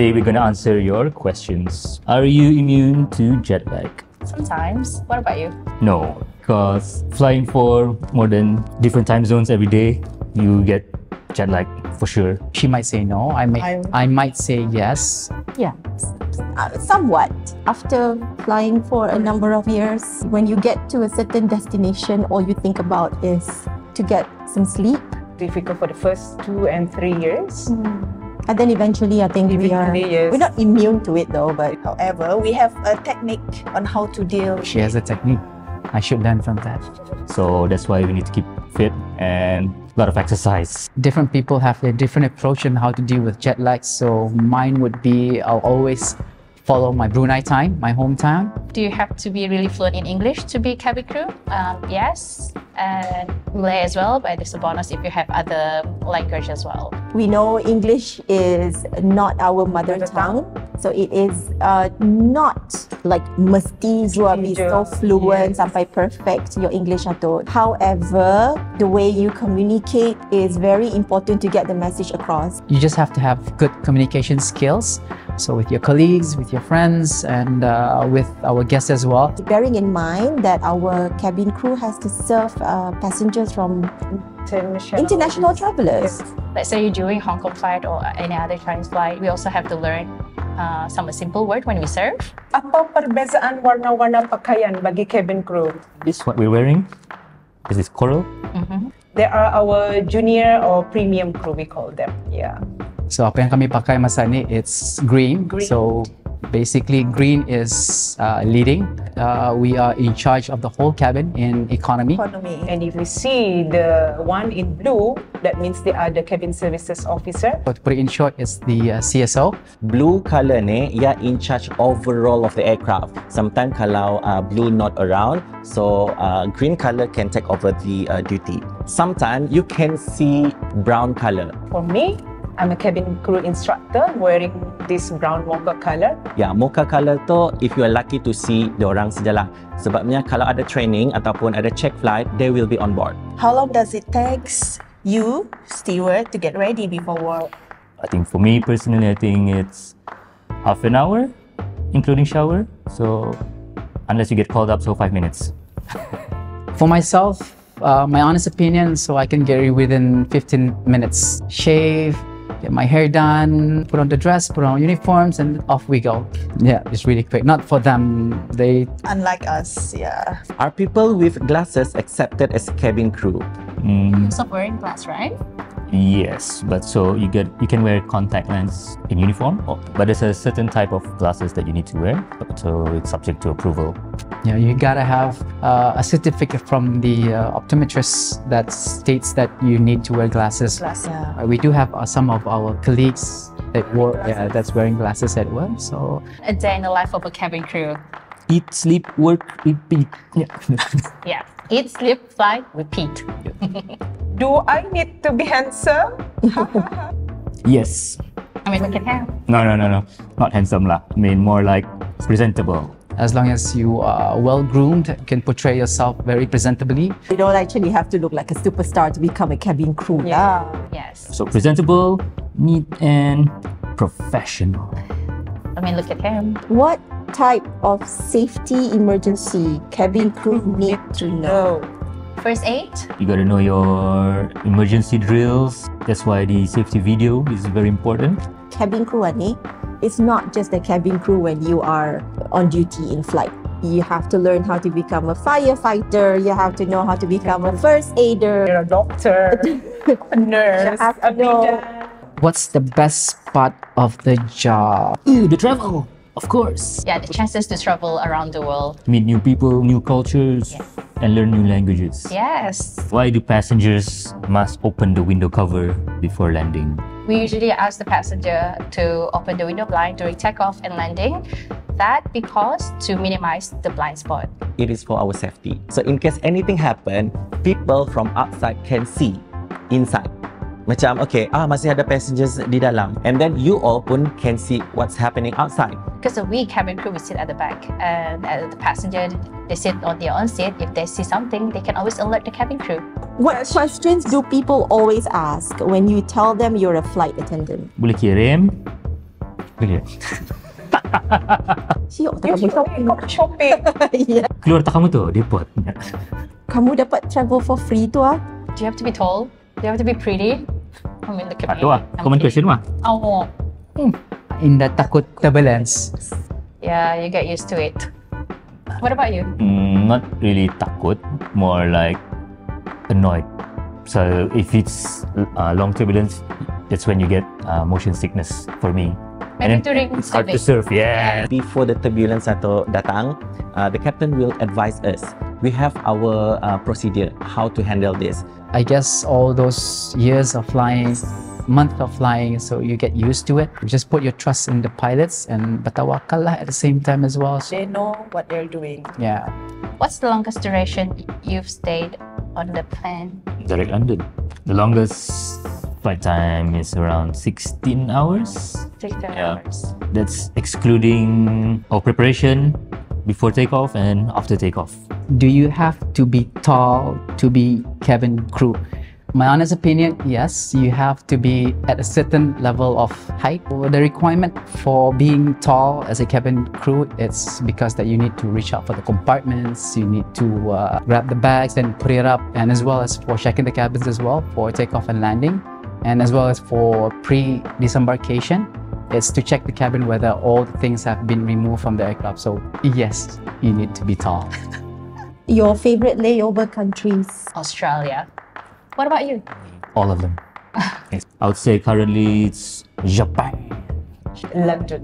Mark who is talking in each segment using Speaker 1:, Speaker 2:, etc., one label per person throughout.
Speaker 1: Today we're gonna answer your questions. Are you immune to jet lag?
Speaker 2: Sometimes. What about you?
Speaker 1: No, because flying for more than different time zones every day, you get jet lag for sure.
Speaker 3: She might say no. I may.
Speaker 4: I'm-
Speaker 3: I might say yes.
Speaker 5: Yeah, uh, somewhat. After flying for a number of years, when you get to a certain destination, all you think about is to get some sleep.
Speaker 4: Difficult for the first two and three years.
Speaker 5: And then eventually, I think we are
Speaker 4: yes.
Speaker 5: we're not immune to it though, but
Speaker 6: However, we have a technique on how to deal.
Speaker 3: She has a technique. I should learn from that.
Speaker 1: So that's why we need to keep fit and a lot of exercise.
Speaker 3: Different people have a different approach on how to deal with jet lag. So mine would be I'll always follow my Brunei time, my hometown.
Speaker 2: Do you have to be really fluent in English to be cabin crew? Um, yes. And Malay as well, but it's a bonus if you have other language as well.
Speaker 5: we know English is not our mother
Speaker 4: Mother
Speaker 5: tongue. So it is uh, not like mesti Zua be so
Speaker 4: Yes.
Speaker 5: fluent sampai perfect your English atau. However, the way you communicate is very important to get the message across.
Speaker 3: You just have to have good communication skills. So with your colleagues, with your friends, and uh, with our guests as well.
Speaker 5: Bearing in mind that our cabin crew has to serve uh, passengers from
Speaker 4: International.
Speaker 5: international travelers.
Speaker 2: Let's say you're doing Hong Kong flight or any other Chinese flight, we also have to learn uh, some simple word when we serve.
Speaker 4: Apa perbezaan warna-warna pakaian bagi cabin crew?
Speaker 1: This is what we're wearing. This is coral.
Speaker 4: There are our junior or premium crew, we call them. Yeah.
Speaker 3: So apa yang kami pakai masa ni, it's green.
Speaker 4: Green.
Speaker 3: So basically green is uh, leading. Uh, we are in charge of the whole cabin in economy.
Speaker 6: Economy.
Speaker 4: And if we see the one in blue, that means they are the cabin services officer.
Speaker 3: But to put it in short, it's the uh, CSO.
Speaker 7: Blue color ni ia in charge overall of the aircraft. Sometimes kalau uh, blue not around, so uh, green color can take over the uh, duty. Sometimes you can see brown color.
Speaker 4: For me, I'm a cabin crew instructor wearing this brown mocha color.
Speaker 7: Ya, mocha color tu if you are lucky to see the orang sejalah. Sebabnya kalau ada training ataupun ada check flight, they will be on board.
Speaker 6: How long does it take you, steward, to get ready before work?
Speaker 1: I think for me personally, I think it's half an hour, including shower. So unless you get called up, so five minutes.
Speaker 3: For myself, uh, my honest opinion, so I can get it within 15 minutes. Shave, get my hair done, put on the dress, put on uniforms, and off we go. Yeah, it's really quick. Not for them. They
Speaker 6: Unlike us, yeah.
Speaker 7: Are people with glasses accepted as cabin crew?
Speaker 1: Mm,
Speaker 2: Stop wearing glass, right?
Speaker 1: yes, but so you get you can wear contact lens in uniform, or, but there's a certain type of glasses that you need to wear. So it's subject to approval.
Speaker 3: Yeah, you gotta have uh, a certificate from the uh, optometrist that states that you need to wear glasses.
Speaker 6: Glass, yeah.
Speaker 3: Uh, we do have uh, some of our colleagues that wore, yeah, that's wearing glasses at work. So
Speaker 2: A day in the life of a cabin crew.
Speaker 1: Eat, sleep, work, repeat. Yeah.
Speaker 2: Yeah. Eat, sleep, fly, repeat.
Speaker 4: Do I need to be handsome?
Speaker 1: yes.
Speaker 2: I mean, look at him.
Speaker 1: No, no, no, no. Not handsome lah. I mean more like presentable.
Speaker 3: as long as you are well groomed, can portray yourself very presentably.
Speaker 5: You don't actually have to look like a superstar to become a cabin crew.
Speaker 4: Yeah. Ah.
Speaker 2: Yes.
Speaker 1: So presentable, neat, and professional.
Speaker 2: I mean, look at him.
Speaker 5: What type of safety emergency cabin crew need to know?
Speaker 4: Oh.
Speaker 2: First aid.
Speaker 1: You gotta know your emergency drills. That's why the safety video is very important.
Speaker 5: cabin crew ni, it's not just the cabin crew when you are on duty in flight. You have to learn how to become a firefighter. You have to know how to become a first aider.
Speaker 4: You're a doctor, a nurse, a
Speaker 5: to know.
Speaker 4: leader.
Speaker 3: What's the best part of the job?
Speaker 1: Ooh, the travel, of course.
Speaker 2: Yeah, the chances to travel around the world.
Speaker 1: Meet new people, new cultures, and learn new languages.
Speaker 2: Yes.
Speaker 1: Why do passengers must open the window cover before landing?
Speaker 2: We usually ask the passenger to open the window blind during takeoff and landing. That because to minimize the blind spot.
Speaker 7: It is for our safety. So in case anything happen, people from outside can see inside. Macam okay, ah masih ada passengers di dalam, and then you all pun can see what's happening outside.
Speaker 2: Because we cabin crew we sit at the back and uh, the passenger they sit on their own seat. If they see something, they can always alert the cabin crew.
Speaker 5: What questions do people always ask when you tell them you're a flight attendant?
Speaker 1: Boleh kirim Really?
Speaker 5: Siok tak kamu shopping.
Speaker 4: Kau shopping.
Speaker 5: Ya.
Speaker 1: Keluar tak kamu tu, depot.
Speaker 5: Kamu dapat travel for free tu ah.
Speaker 2: Do you have to be tall? Do you have to be pretty? I mean, look at
Speaker 1: Ah,
Speaker 2: me.
Speaker 1: tu lah.
Speaker 2: I'm
Speaker 1: Common
Speaker 2: cute.
Speaker 1: question lah.
Speaker 2: Oh,
Speaker 3: In the takut turbulence,
Speaker 2: yeah, you get used to it. What about you?
Speaker 1: Mm, not really takut, more like annoyed. So if it's uh, long turbulence, that's when you get uh, motion sickness for me.
Speaker 2: Maybe
Speaker 1: then
Speaker 2: during
Speaker 1: it's hard to surf. Yeah.
Speaker 7: Before the turbulence atau datang, uh, the captain will advise us. We have our uh, procedure how to handle this.
Speaker 3: I guess all those years of flying, month of flying, so you get used to it. Just put your trust in the pilots and batawakal at the same time as well. So,
Speaker 6: They know what they're doing.
Speaker 3: yeah.
Speaker 2: What's the longest duration you've stayed on the plane?
Speaker 1: Direct London. The longest flight time is around 16 hours.
Speaker 2: Six
Speaker 1: Yeah.
Speaker 2: hours.
Speaker 1: That's excluding our preparation before takeoff and after takeoff.
Speaker 3: Do you have to be tall to be cabin crew? My honest opinion, yes, you have to be at a certain level of height. The requirement for being tall as a cabin crew, it's because that you need to reach out for the compartments, you need to uh, grab the bags and put it up, and as well as for checking the cabins as well for takeoff and landing, and as well as for pre-disembarkation. It's to check the cabin whether all the things have been removed from the aircraft. So yes, you need to be tall.
Speaker 5: Your favorite layover countries?
Speaker 2: Australia. What about you?
Speaker 1: All of them. yes. I would say currently it's Japan.
Speaker 4: London.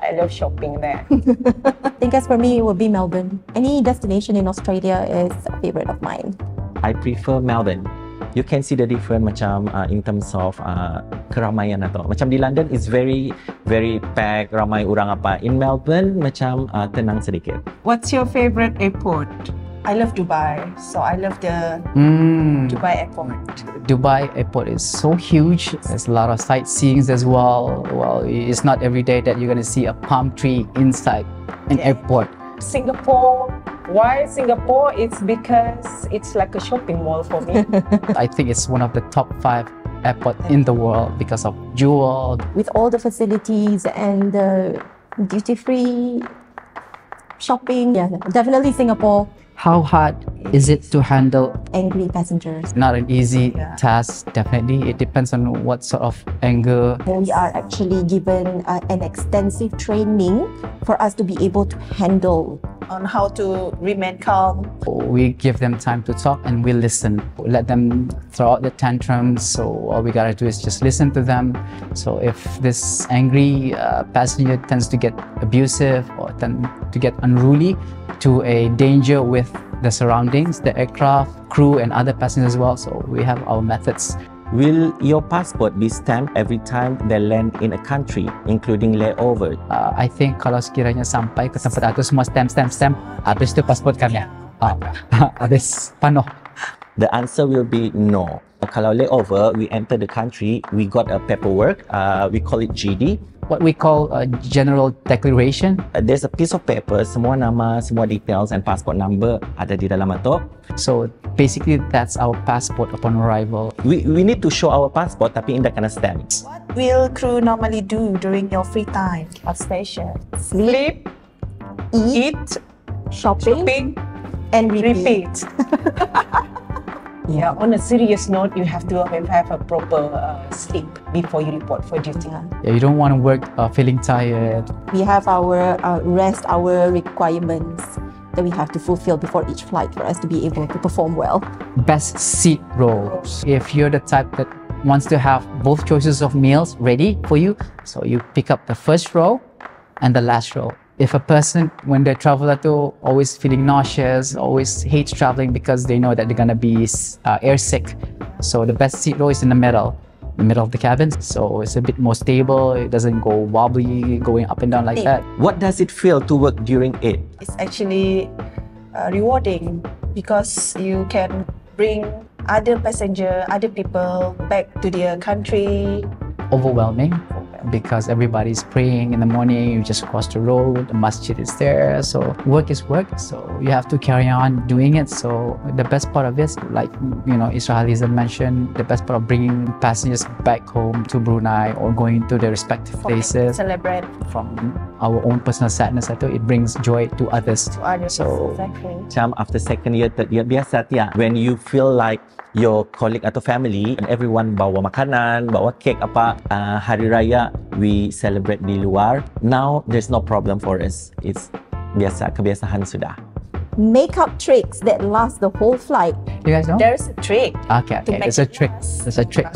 Speaker 4: I love shopping there.
Speaker 5: I think as for me, it would be Melbourne. Any destination in Australia is a favorite of mine.
Speaker 7: I prefer Melbourne. You can see the difference macam uh, in terms of uh, keramaian atau macam di London is very very packed ramai orang apa. In Melbourne macam uh, tenang sedikit.
Speaker 6: What's your favorite airport? I love Dubai, so I love the
Speaker 3: Mm,
Speaker 6: Dubai airport.
Speaker 3: Dubai airport is so huge. There's a lot of sightseeing as well. Well, it's not every day that you're gonna see a palm tree inside an airport.
Speaker 4: Singapore. Why Singapore? It's because it's like a shopping mall for me.
Speaker 3: I think it's one of the top five airport in the world because of Jewel.
Speaker 5: With all the facilities and the duty free shopping, yeah, definitely Singapore.
Speaker 3: How hard is it to handle?
Speaker 5: Angry passengers.
Speaker 3: Not an easy task, definitely. It depends on what sort of anger.
Speaker 5: We are actually given uh, an extensive training for us to be able to handle
Speaker 6: On how to remain calm.
Speaker 3: We give them time to talk and we listen. Let them throw out the tantrums. So all we gotta do is just listen to them. So if this angry uh, passenger tends to get abusive or tend to get unruly to a danger with the surroundings, the aircraft, crew, and other passengers as well. So we have our methods.
Speaker 7: Will your passport be stamped every time they land in a country, including layover?
Speaker 3: Uh, I think kalau sekiranya sampai ke tempat itu semua stamp, stamp, stamp, habis itu pasport kami. Ah, habis penuh.
Speaker 7: The answer will be no. Kalau layover, we enter the country, we got a paperwork, uh, we call it GD.
Speaker 3: What we call a general declaration.
Speaker 7: Uh, there's a piece of paper, semua nama, semua details and passport number ada di dalam itu.
Speaker 3: So basically, that's our passport upon arrival.
Speaker 7: We, we need to show our passport tapi indah kena stamp.
Speaker 6: What will crew normally do during your free time on station?
Speaker 5: sleep,
Speaker 4: Sleep,
Speaker 5: eat,
Speaker 4: eat,
Speaker 5: shopping,
Speaker 4: shopping,
Speaker 5: and repeat.
Speaker 4: repeat. yeah, on a serious note, you have to have, have a proper uh, sleep before you report for duty.
Speaker 5: Yeah.
Speaker 3: Yeah, you don't want to work uh, feeling tired.
Speaker 5: We have our uh, rest hour requirements that we have to fulfill before each flight for us to be able to perform well.
Speaker 3: Best seat rows. If you're the type that wants to have both choices of meals ready for you, so you pick up the first row and the last row. If a person, when they travel at all, always feeling nauseous, always hates traveling because they know that they're gonna be uh, air sick, so the best seat row is in the middle, the middle of the cabin. So it's a bit more stable. It doesn't go wobbly, going up and down like that.
Speaker 7: What does it feel to work during it?
Speaker 6: It's actually uh, rewarding because you can bring other passenger, other people back to their country.
Speaker 3: Overwhelming. Because everybody's praying in the morning. You just cross the road, the masjid is there. So work is work. So you have to carry on doing it. So the best part of this, like you know, Israelis have mentioned, the best part of bringing passengers back home to Brunei or going to their respective places
Speaker 6: Celebrate
Speaker 3: from our own personal sadness, I thought it brings joy to others.
Speaker 6: to others.
Speaker 3: So-
Speaker 6: exactly.
Speaker 7: Macam after second year, third year, biasa tiap. When you feel like your colleague atau family and everyone bawa makanan, bawa kek apa, uh, hari raya we celebrate di luar. Now there's no problem for us. It's biasa, kebiasaan sudah.
Speaker 5: Makeup tricks that last the whole flight.
Speaker 3: You guys know?
Speaker 6: There's a trick.
Speaker 3: Okay, okay. There's a trick. There's a trick.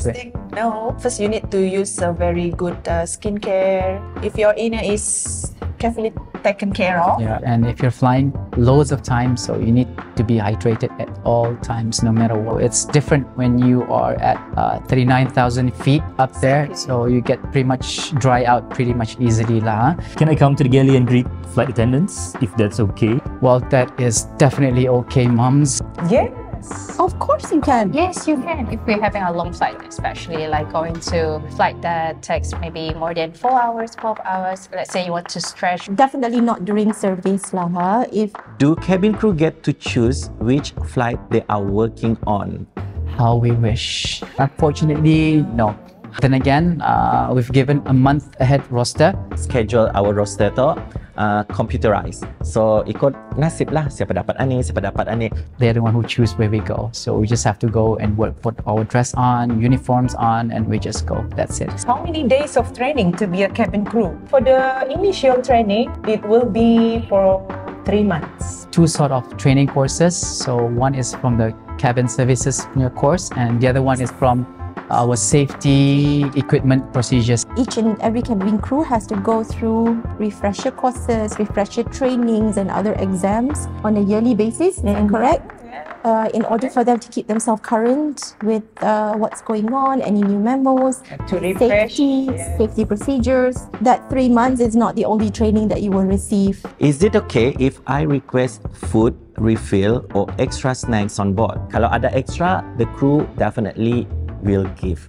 Speaker 6: No, first you need to use a very good uh, skincare. If your inner is carefully taken care of,
Speaker 3: Yeah, and if you're flying loads of times, so you need to be hydrated at all times, no matter what. It's different when you are at uh, 39,000 feet up there, so you get pretty much dry out pretty much easily. lah.
Speaker 1: Can I come to the galley and greet flight attendants if that's okay?
Speaker 3: Well, that is definitely okay, moms.
Speaker 4: Yes.
Speaker 5: Of course you can.
Speaker 2: Yes, you can. If we're having a long flight, especially like going to flight that takes maybe more than four hours, 12 hours. Let's say you want to stretch
Speaker 5: Definitely not during service lah. huh? If
Speaker 7: Do cabin crew get to choose which flight they are working on?
Speaker 3: How we wish. Unfortunately, no. Then again, uh, we've given a month ahead roster.
Speaker 7: Schedule our roster tu uh, computerized. So ikut nasib lah siapa dapat ani, siapa dapat ani.
Speaker 3: They're the one who choose where we go. So we just have to go and work, put our dress on, uniforms on, and we just go. That's it.
Speaker 4: How many days of training to be a cabin crew? For the initial training, it will be for three months.
Speaker 3: two sort of training courses. So one is from the cabin services course, and the other one is from our safety equipment procedures.
Speaker 5: each and every cabin crew has to go through refresher courses, refresher trainings, and other exams on a yearly basis. Is that correct? Uh, in order for them to keep themselves current with uh, what's going on, any new memos,
Speaker 4: To refresh.
Speaker 5: safety,
Speaker 4: yes.
Speaker 5: safety procedures. That three months is not the only training that you will receive.
Speaker 7: Is it okay if I request food refill or extra snacks on board? Kalau ada extra, the crew definitely will give.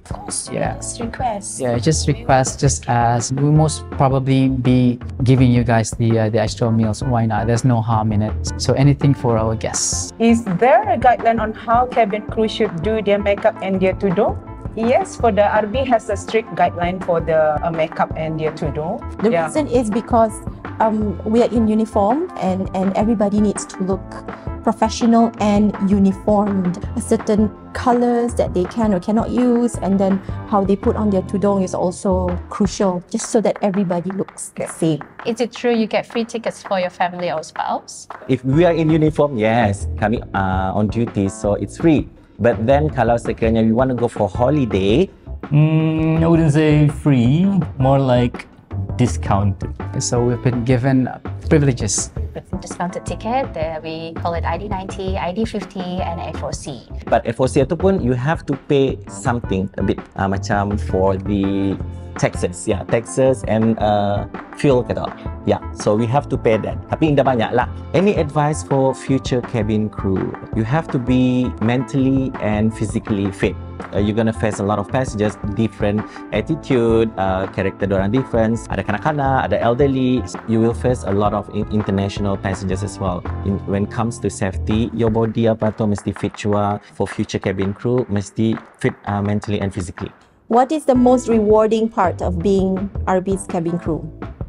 Speaker 3: Yeah.
Speaker 6: Just request.
Speaker 3: Yeah, just request just as we most probably be giving you guys the uh, the extra meals. Why not? There's no harm in it. So anything for our guests.
Speaker 4: Is there a guideline on how cabin crew should do their makeup and their tudung? Yes, for the RB has a strict guideline for the uh, makeup and their tudung.
Speaker 5: The
Speaker 4: Yeah.
Speaker 5: reason is because um, we are in uniform and, and everybody needs to look professional and uniformed. A certain colors that they can or cannot use, and then how they put on their tudung is also crucial, just so that everybody looks the same.
Speaker 2: Is it true you get free tickets for your family or spouse?
Speaker 7: If we are in uniform, yes, kami uh, on duty, so it's free. But then kalau sekiranya we want to go for holiday,
Speaker 1: Mm, I wouldn't say free, more like discounted.
Speaker 3: So we've been given privileges.
Speaker 2: With discounted ticket, there we call it ID90, ID50, and FOC.
Speaker 7: but FOC tu pun you have to pay something a bit uh, macam for the taxes, yeah, taxes and uh, fuel kata. Yeah, so we have to pay that. Tapi dah banyak lah. Any advice for future cabin crew? You have to be mentally and physically fit. Uh, you're gonna face a lot of passengers, different attitude, uh, character orang different. Ada kanak-kanak, ada elderly. You will face a lot of in- international passengers as well. In, when comes to safety, your body apa tu mesti fit jua. For future cabin crew, mesti fit uh, mentally and physically.
Speaker 5: What is the most rewarding part of being RB's cabin crew?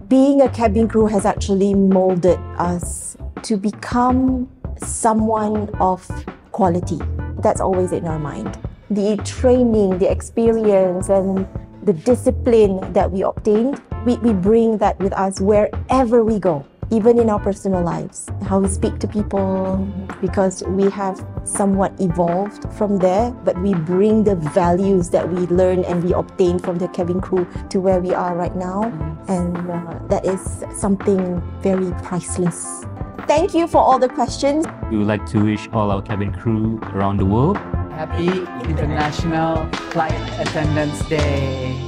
Speaker 5: Being a cabin crew has actually molded us to become someone of quality. That's always in our mind. The training, the experience, and the discipline that we obtained, we, we bring that with us wherever we go, even in our personal lives. How we speak to people, because we have somewhat evolved from there, but we bring the values that we learn and we obtain from the cabin crew to where we are right now. And uh, that is something very priceless. Thank you for all the questions.
Speaker 1: We would like to wish all our cabin crew around the world
Speaker 3: Happy International Flight Attendant Day.